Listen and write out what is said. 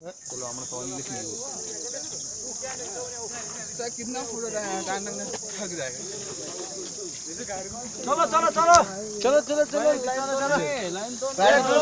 चलो हम सब लिख लीजिए सर कितना फोटो डालना है थक जाएगा। चलो चलो चलो। चलो चलो चलो। चलो लाइन तो